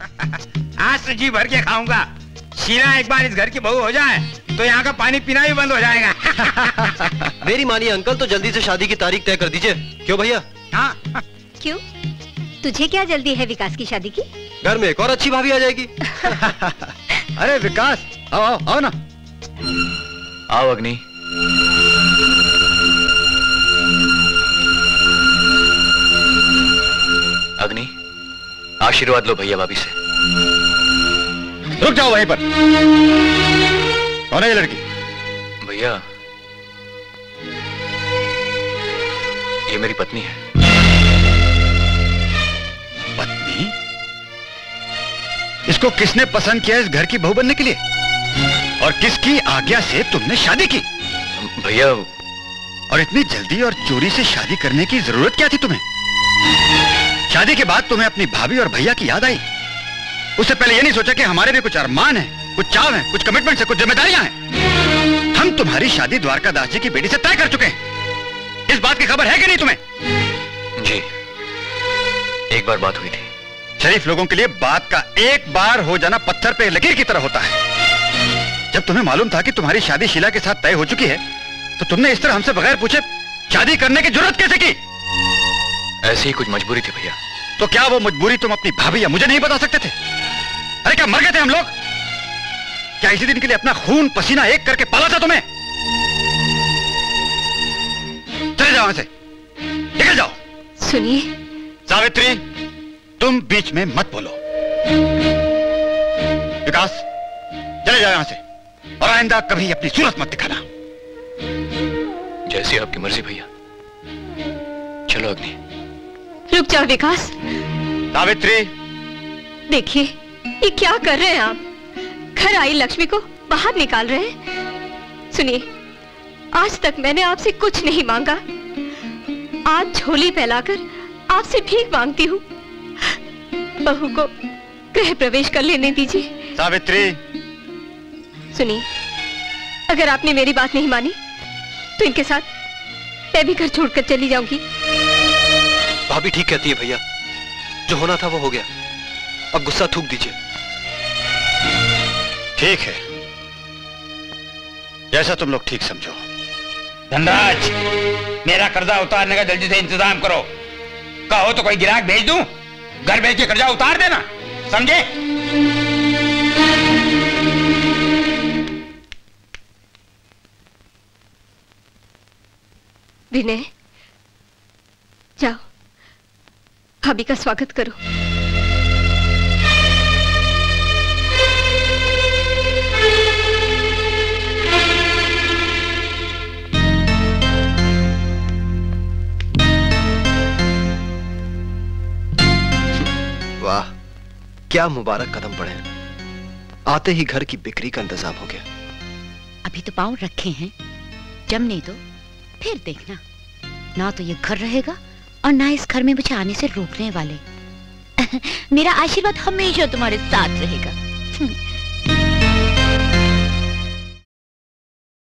आज तो जी भर के खाऊँगा। शीला एक बार इस घर की बहू हो जाए तो यहाँ का पानी पीना भी बंद हो जाएगा। मेरी मानिए अंकल तो जल्दी से शादी की तारीख तय कर दीजिए। क्यों भैया? हाँ। क्यों? तुझे क्या जल्दी है विकास की शादी की? घर में एक और अच्छी भाभी आ जाएगी। अरे विकास आओ आओ आओ ना। आओ अग्नि। आशीर्वाद लो भैया भाभी से। रुक जाओ वहीं पर। कौन है ये लड़की? भैया ये मेरी पत्नी है। पत्नी? इसको किसने पसंद किया इस घर की बहू बनने के लिए? और किसकी आज्ञा से तुमने शादी की? भैया और इतनी जल्दी और चोरी से शादी करने की ज़रूरत क्या थी तुम्हें? शादी के बाद तुम्हें अपनी भाभी और भैया की याद आई? उससे पहले ये नहीं सोचा कि हमारे भी कुछ अरमान है कुछ चाव है कुछ कमिटमेंट है कुछ जिम्मेदारियाँ हैं। हम तुम्हारी शादी द्वारका दास जी की बेटी से तय कर चुके हैं। इस बात की खबर है कि नहीं तुम्हें? जी एक बार बात हुई थी। शरीफ लोगों के लिए बात का एक बार हो जाना पत्थर पे लकीर की तरह होता है। जब तुम्हें मालूम था कि तुम्हारी शादी शीला के साथ तय हो चुकी है तो तुमने इस तरह हमसे बगैर पूछे शादी करने की ज़रूरत कैसे की? ऐसी ही कुछ मजबूरी थी भैया। तो क्या वो मजबूरी तुम अपनी भाभी या मुझे नहीं बता सकते थे? अरे क्या मर गए थे हम लोग? क्या इसी दिन के लिए अपना खून पसीना एक करके पाला था तुम्हें? चले जाओ से। निकल जाओ। सुनिए। सावित्री तुम बीच में मत बोलो। विकास चले जाओ यहाँ से। और आइंदा कभी अपनी सूरत मत दिखाना। जैसी आपकी मर्ज़ी भैया। चलो अग्नि। रुक जाओ विकास? सावित्री। देखिए ये क्या कर रहे हैं आप? घर आई लक्ष्मी को बाहर निकाल रहे हैं? सुनिए आज तक मैंने आपसे कुछ नहीं मांगा। आज झोली फैलाकर आपसे भीख मांगती हूँ। बहू को गृह प्रवेश कर लेने दीजिए। सावित्री। सुनिए अगर आपने मेरी बात नहीं मानी तो इनके साथ मैं भी घर छोड़कर चली जाऊँगी। भाभी ठीक कहती है भैया। जो होना था वो हो गया। अब गुस्सा थूक दीजिए। ठीक है। जैसा तुम लोग ठीक समझो। धनराज मेरा कर्जा उतारने का जल्दी से इंतज़ाम करो। कहो तो कोई गिराक भेज दूँ? घर भेज के कर्जा उतार देना। समझे? विनय जाओ भाभी का स्वागत करो। वाह क्या मुबारक कदम पड़े हैं। आते ही घर की बिक्री का इंतज़ाम हो गया। अभी तो पाँव रखे हैं जमने दो फिर देखना। ना तो ये घर रहेगा और ना इस घर में मुझे आने से रोकने वाले। मेरा आशीर्वाद हमेशा तुम्हारे साथ रहेगा।